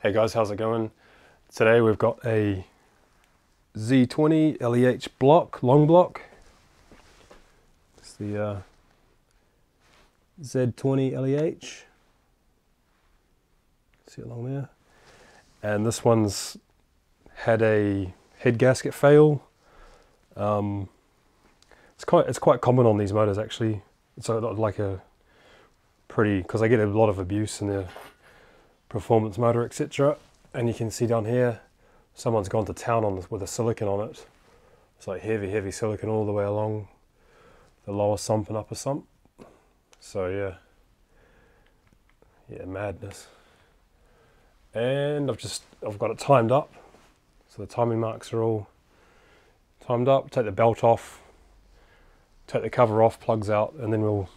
Hey guys, how's it going? Today we've got a Z20 LEH block, long block. It's the uh, Z20 LEH. See along there. And this one's had a head gasket fail. Um, it's quite it's quite common on these motors actually. It's like a pretty because I get a lot of abuse in the performance motor etc. And you can see down here, someone's gone to town on this with a silicon on it. It's like heavy, heavy silicon all the way along the lower sump and upper sump. So yeah, yeah, madness. And I've just I've got it timed up, so the timing marks are all timed up. Take the belt off, take the cover off, plugs out, and then we'll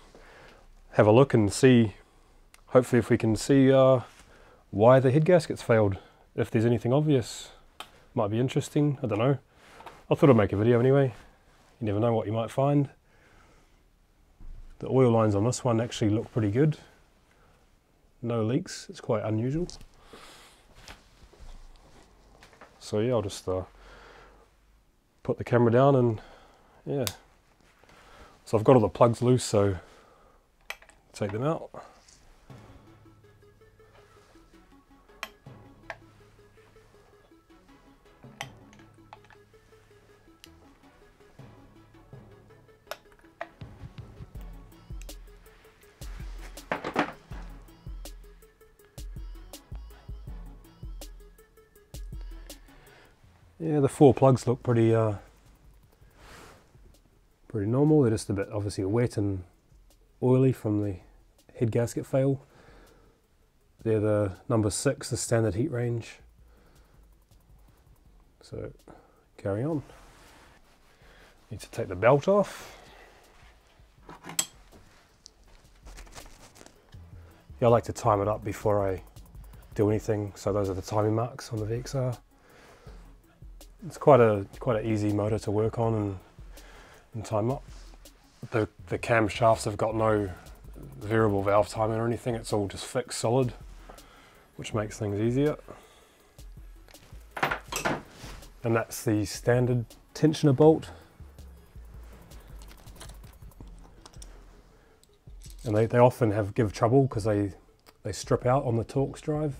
have a look and see. Hopefully, if we can see uh, why the head gaskets failed. If there's anything obvious, might be interesting. I don't know. I thought I'd make a video anyway. You never know what you might find. The oil lines on this one actually look pretty good. No leaks. It's quite unusual. So yeah, I'll just uh, put the camera down and yeah. So I've got all the plugs loose, so take them out. Four plugs look pretty uh, pretty normal. They're just a bit obviously wet and oily from the head gasket fail. They're the number six, the standard heat range. So carry on. Need to take the belt off. Yeah, I like to time it up before I do anything. So those are the timing marks on the VXR it's quite a quite an easy motor to work on and, and time up. The the cam shafts have got no variable valve timing or anything. It's all just fixed solid, which makes things easier. And that's the standard tensioner bolt. And they, they often have give trouble because they they strip out on the Torx drive.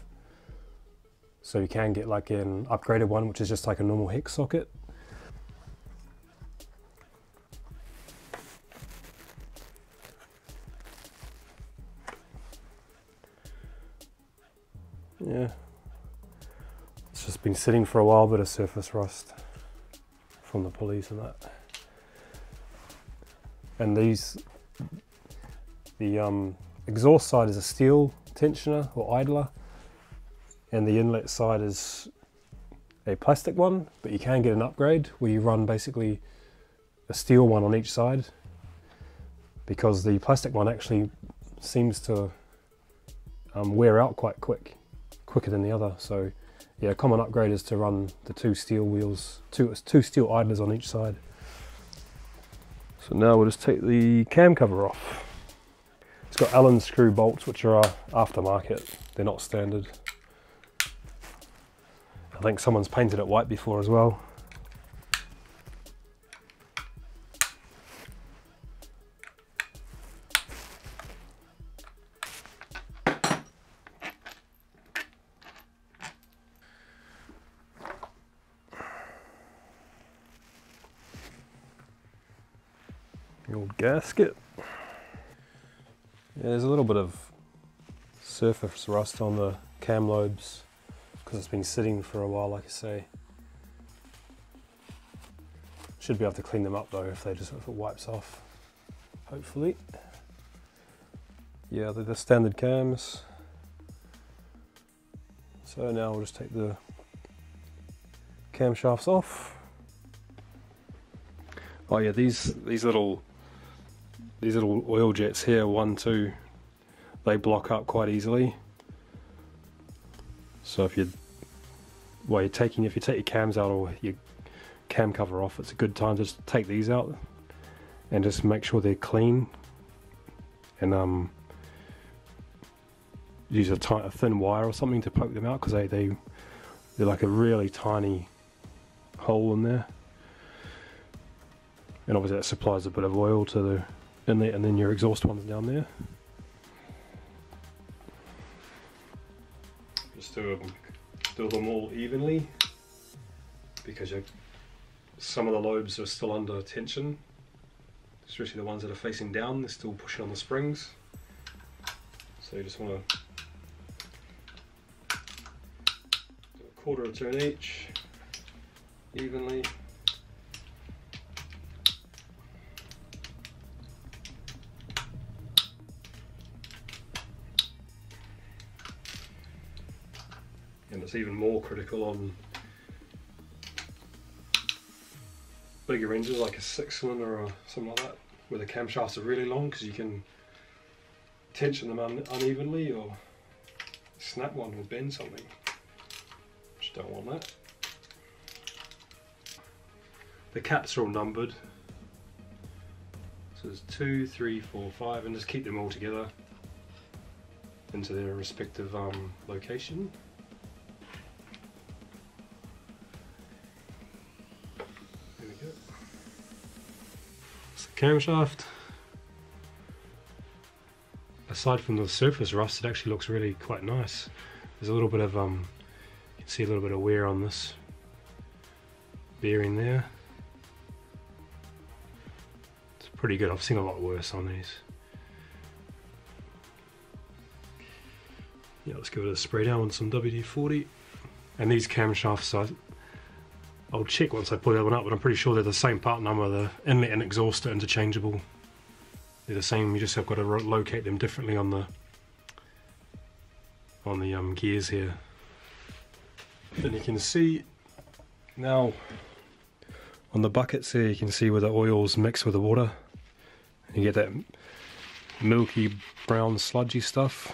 So you can get like an upgraded one, which is just like a normal hex socket. Yeah, it's just been sitting for a while, bit of surface rust from the pulleys and that. And these, the um, exhaust side is a steel tensioner or idler and the inlet side is a plastic one, but you can get an upgrade where you run basically a steel one on each side because the plastic one actually seems to um, wear out quite quick, quicker than the other. So yeah, common upgrade is to run the two steel wheels, two, two steel idlers on each side. So now we'll just take the cam cover off. It's got Allen screw bolts, which are aftermarket. They're not standard. I think someone's painted it white before as well. The old gasket. Yeah, there's a little bit of surface rust on the cam lobes because it's been sitting for a while, like I say. Should be able to clean them up though if they just if it wipes off, hopefully. Yeah, they're the standard cams. So now we'll just take the camshafts off. Oh yeah, these these little these little oil jets here, one, two, they block up quite easily. So if you while you're taking, if you take your cams out or your cam cover off, it's a good time to just take these out and just make sure they're clean. And um, use a, a thin wire or something to poke them out because they, they, they're like a really tiny hole in there. And obviously that supplies a bit of oil to the inlet and then your exhaust one's down there. Just do them, do them all evenly because some of the lobes are still under tension, especially the ones that are facing down, they're still pushing on the springs. So you just want to do a quarter of a turn each, evenly. It's even more critical on bigger engines like a six cylinder or something like that where the camshafts are really long because you can tension them un unevenly or snap one or bend something. Just don't want that. The caps are all numbered. So there's two, three, four, five, and just keep them all together into their respective um, location. Camshaft. Aside from the surface rust, it actually looks really quite nice. There's a little bit of, um, you can see a little bit of wear on this bearing there. It's pretty good. I've seen a lot worse on these. Yeah, let's give it a spray down with some WD-40. And these camshafts, I I'll check once I pull that one up, but I'm pretty sure they're the same part number. The inlet and exhaust are interchangeable. They're the same. You just have got to locate them differently on the on the um, gears here. Then you can see now on the buckets here, you can see where the oils mix with the water. And you get that milky brown sludgy stuff.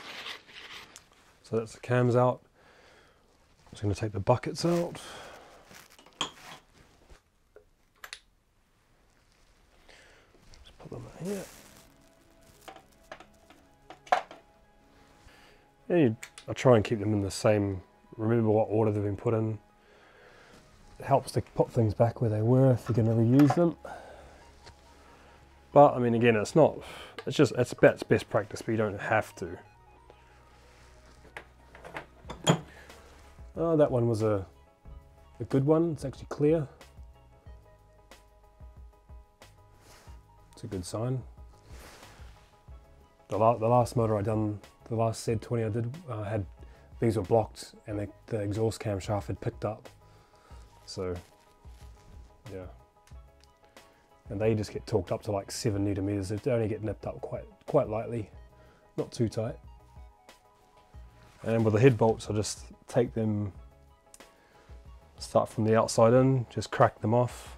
So that's the cams out. I'm just going to take the buckets out. Yeah, I try and keep them in the same, remember what order they've been put in. It helps to put things back where they were if you're going to reuse them. But I mean, again, it's not, it's just, it's, it's best practice, but you don't have to. Oh, that one was a, a good one. It's actually clear. It's a good sign. The, la the last motor I done, the last Z20 I did, uh, had these were blocked and the, the exhaust camshaft had picked up. So, yeah. And they just get torqued up to like seven newton meters. They only get nipped up quite quite lightly, not too tight. And with the head bolts, I just take them, start from the outside in, just crack them off,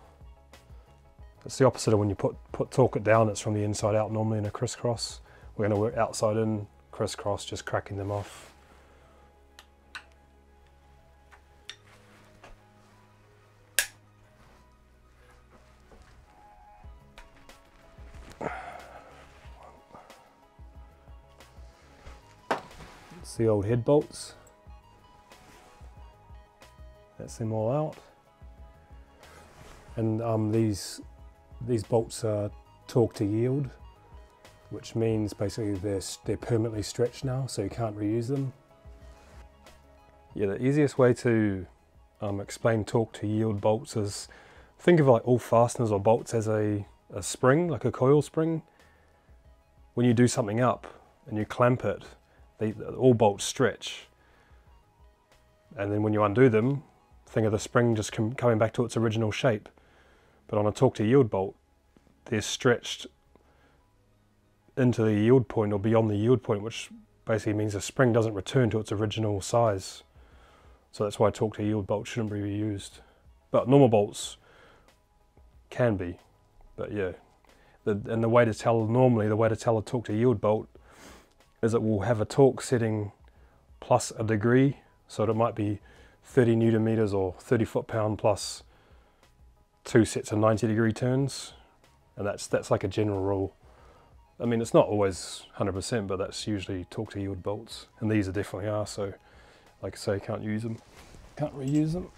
it's the opposite of when you put, put torque it down, it's from the inside out normally in a crisscross. We're going to work outside in, crisscross, just cracking them off. It's the old head bolts. That's them all out. And um, these these bolts are torque to yield, which means basically they're, they're permanently stretched now, so you can't reuse them. Yeah, the easiest way to um, explain torque to yield bolts is think of like all fasteners or bolts as a, a spring, like a coil spring. When you do something up and you clamp it, they, all bolts stretch. And then when you undo them, think of the spring just coming back to its original shape. But on a torque to yield bolt, they're stretched into the yield point or beyond the yield point, which basically means the spring doesn't return to its original size. So that's why torque to yield bolts shouldn't be used. But normal bolts can be, but yeah. The, and the way to tell, normally the way to tell a torque to yield bolt is it will have a torque setting plus a degree. So it might be 30 newton meters or 30 foot pound plus two sets of 90 degree turns and that's that's like a general rule I mean, it's not always 100%, but that's usually torque to yield bolts, and these are definitely are. So, like I say, can't use them, can't reuse them.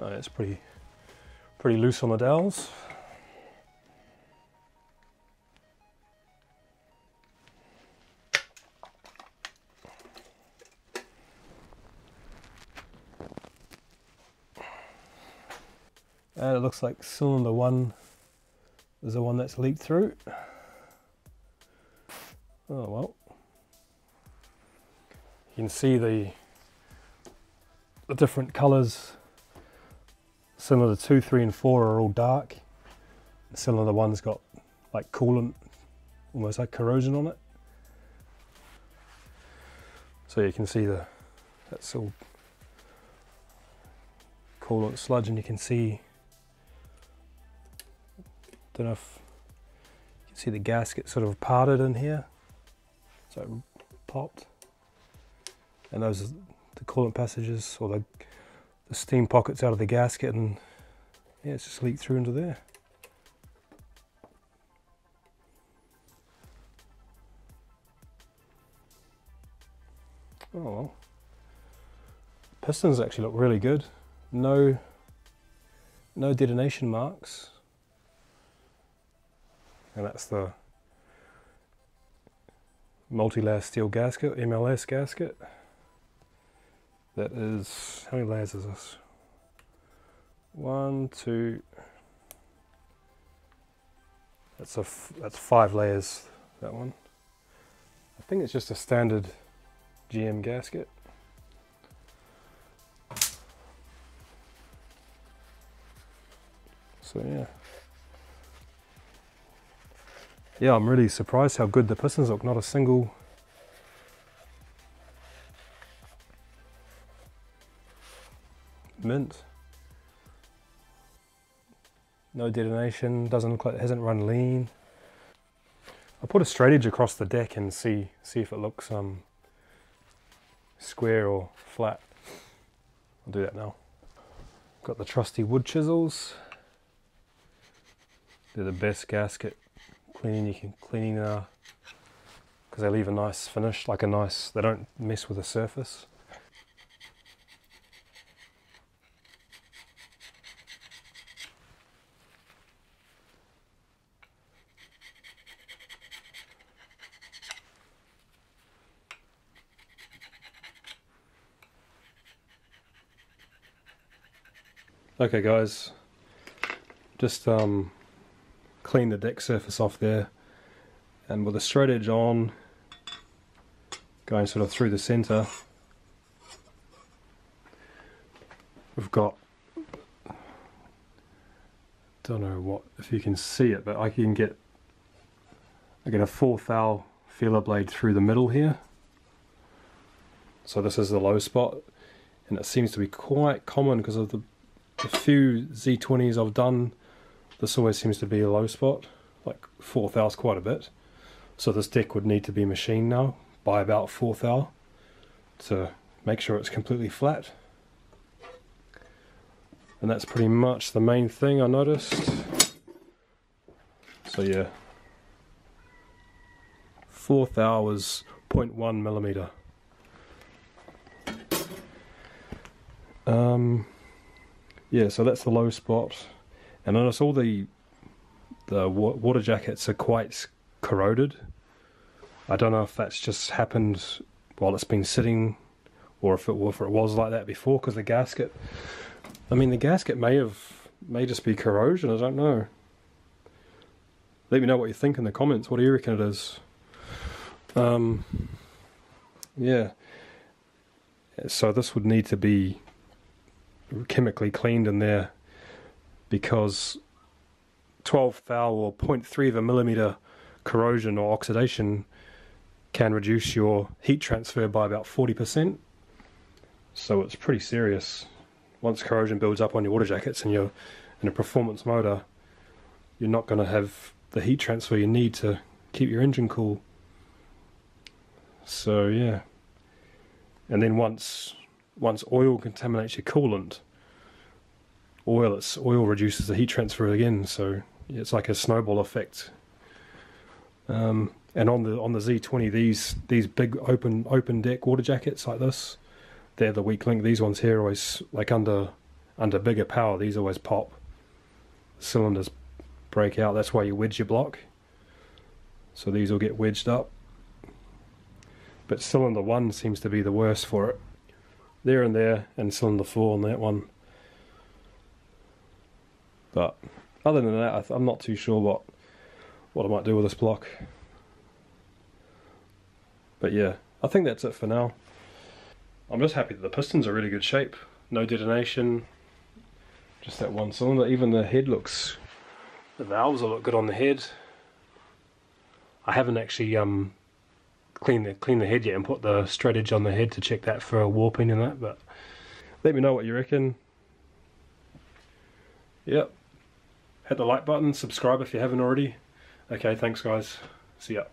Oh, it's pretty, pretty loose on the dowels. Looks like cylinder one is the one that's leaked through. Oh well. You can see the the different colours. Cylinder 2, 3 and 4 are all dark. Cylinder 1's got like coolant, almost like corrosion on it. So you can see the that's all coolant sludge and you can see don't know if you can see the gasket sort of parted in here. So it popped. And those are the coolant passages or the, the steam pockets out of the gasket and yeah, it's just leaked through into there. Oh well. Pistons actually look really good. No no detonation marks and that's the multi-layer steel gasket, MLS gasket. That is, how many layers is this? One, two, that's a that's five layers, that one. I think it's just a standard GM gasket. So yeah. Yeah, I'm really surprised how good the pistons look. Not a single mint. No detonation, doesn't look like it hasn't run lean. I'll put a straight edge across the deck and see see if it looks um, square or flat. I'll do that now. Got the trusty wood chisels. They're the best gasket cleaning you can cleaning because they leave a nice finish like a nice they don't mess with the surface. Okay guys, just um, clean the deck surface off there. And with the straight edge on going sort of through the center we've got don't know what if you can see it but I can get I get a four thou feeler blade through the middle here. So this is the low spot and it seems to be quite common because of the, the few Z20s I've done this always seems to be a low spot, like 4 thou quite a bit. So this deck would need to be machined now by about 4 thou to make sure it's completely flat. And that's pretty much the main thing I noticed. So yeah, 4 thou was 0.1 millimeter. Um, yeah, so that's the low spot. And notice all the the water jackets are quite corroded. I don't know if that's just happened while it's been sitting, or if it, or if it was like that before. Because the gasket, I mean, the gasket may have may just be corrosion. I don't know. Let me know what you think in the comments. What do you reckon it is? Um, yeah. So this would need to be chemically cleaned in there because 12 thou or 0.3 of a millimeter corrosion or oxidation can reduce your heat transfer by about 40%. So it's pretty serious. Once corrosion builds up on your water jackets and you're in a performance motor, you're not going to have the heat transfer you need to keep your engine cool. So yeah. And then once once oil contaminates your coolant, oil, it's oil reduces the heat transfer again, so it's like a snowball effect. Um, and on the on the Z20, these these big open open deck water jackets like this, they're the weak link. These ones here always like under under bigger power. These always pop. Cylinders break out. That's why you wedge your block. So these will get wedged up. But cylinder one seems to be the worst for it. There and there, and cylinder four on that one. But other than that, I'm not too sure what what I might do with this block. But yeah, I think that's it for now. I'm just happy that the pistons are really good shape. No detonation. Just that one cylinder. Even the head looks... The valves will look good on the head. I haven't actually um, cleaned, the, cleaned the head yet and put the straight edge on the head to check that for warping and that, but let me know what you reckon. Yep. Hit the like button, subscribe if you haven't already. Okay, thanks guys. See ya.